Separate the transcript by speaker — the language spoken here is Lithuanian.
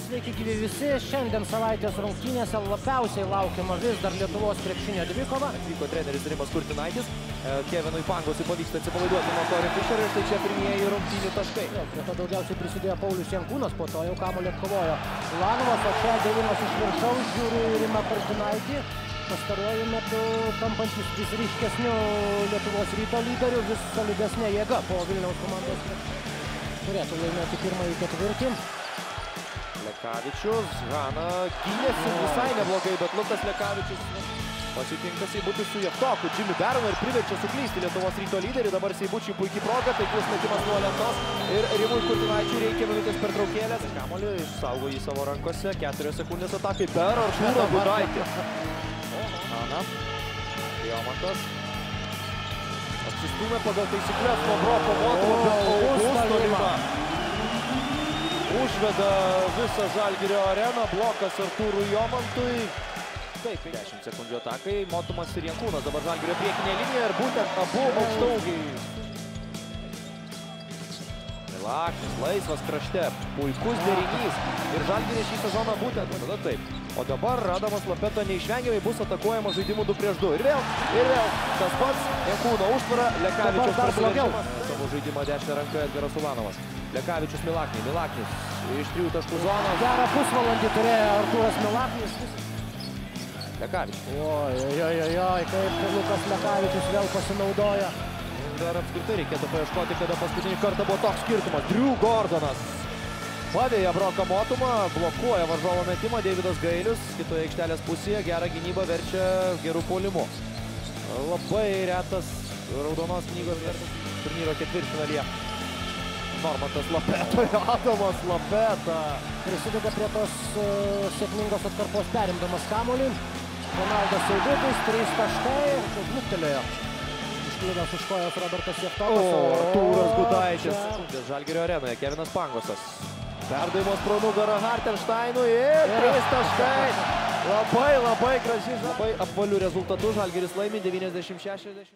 Speaker 1: Sveiki gyvi visi. Šiandien savaitės rungtynėse labiausiai laukiama vis dar Lietuvos krepšinio dvikova.
Speaker 2: Atvyko treneris Rimas Kurtinaitis. E, Kevinui Pangosui pavyksta atsipalaiduoti nuo Corey Fisher ir štai čia pirmieji rungtynių taškai.
Speaker 1: Jo, Prie to daugiausiai prisidėjo Paulius Jankūnas, po to jau kamuolį atkovojo Lanovas, o čia devynas iš viršaus žiūri Rimą Kurtinaitį. Pastaruoju metu tampantis vis ryškesniu Lietuvos ryto lyderiu, vis solidesnė jėga po Vilniaus komandos. Turėtų laimėti pirmąjį ketvirtį.
Speaker 2: Lekavičius, Hana gynėsi visai neblogai, bet Lukas Lekavičius pasitinka Seibutį su Jeftoku. Jimmy Berną ir priverčia suklysti Lietuvos ryto lyderį. Dabar Seibučiui puikiai proga, taiklus metimas nuo lentos. Ir Rimui Kurtinaičiui reikia minutės pertraukėlės. Kamolį išsaugo jį savo rankose. Keturios sekundės atakai per Aršūrą Gudaitį. Hana. Jomantas. Apsistumė pagal taisyklės nuo Broko Motovo, bet Augusto Rima užveda visą Žalgirio areną, blokas Artūrui Jomantui. Taip, 10 sekundžių atakai, Motumas ir Jankūnas dabar Žalgirio priekinė linija ir būtent abu aukštaugiai. Milaknis, laisvas krašte, puikus derinys ir Žalgiris šį sezoną būtent, tada taip. O dabar Radamas Lapeta neišvengiamai bus atakuojamas žaidimu 2 prieš 2. Ir vėl, ir vėl tas pats Jankūno užtvara, Lekavičius
Speaker 1: dar blogiau.
Speaker 2: Savo žaidimą dešinę ranką Edgaras Ulanovas. Lekavičius Milaknis, Milaknis iš trijų taškų zonos.
Speaker 1: Gerą pusvalandį turėjo Artūras Milaknis.
Speaker 2: Lekavičius.
Speaker 1: Oi, oi, oi, oi, kaip Lukas Lekavičius vėl pasinaudoja.
Speaker 2: Dar apskritai reikėtų paieškoti, kada paskutinį kartą buvo toks skirtumas. Drew Gordonas pavėja Broką Motumą, blokuoja varžovo metimą Davidas Gailius. Kitoje aikštelės pusėje gerą gynybą verčia gerų puolimu. Labai retas raudonos knygos vertas turnyro ketvirtfinalyje. Normantas Lapeta ir Adamas Lapeta.
Speaker 1: Prisideda prie tos e, sėkmingos atkarpos perimdamas kamuolį. Ronaldas Seibutis, 3 taškai, čia žlugtelėjo. Išklydęs už kojos Robertas
Speaker 2: O,
Speaker 1: Jeftokas.
Speaker 2: Artūras Gudaitis. Žalgirio arenoje Kevinas Pangosas. Perdavimas pro nugarą Hartensteinui ir trys taškai. Labai, labai gražiai. Labai apvalių rezultatų Žalgiris laimi 90-60.